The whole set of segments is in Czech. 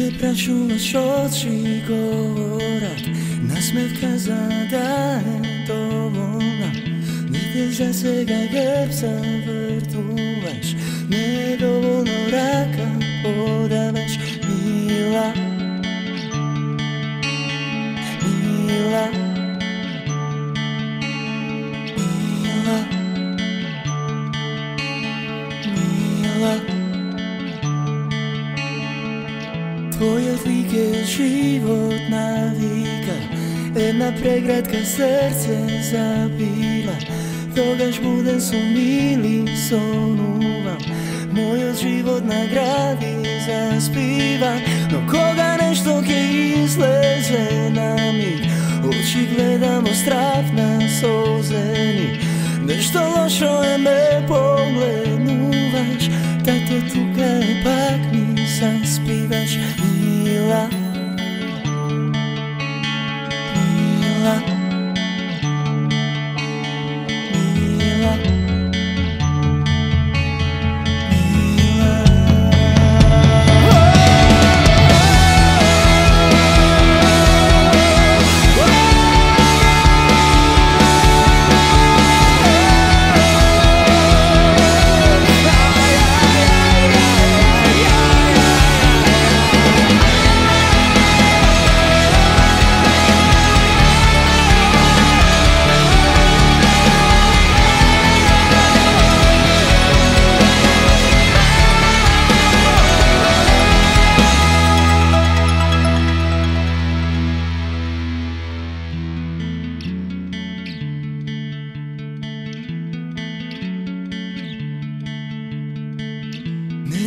Neprašujem vas oči govorat Nasmetka zadaje dovoljna Vidiš da se ga grb zavrtuvaš Nedovoljno raka podavaš Mila Mila Mila Mila Tvoje slike život navika Jedna pregratka srce zabila. Togaš budem su mili sonuvam Moj život na gradi zaspiva. No koga nešto ke izleze na mig Oči gledamo strah na sozeni Nešto lošo je me pogledu Tato tu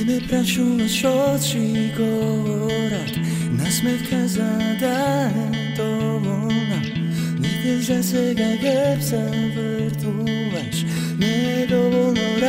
me pracuno šoci govorat Nasmetka za dan dovoljna Niti za svega gepsa vrtuvaš Nedovoljno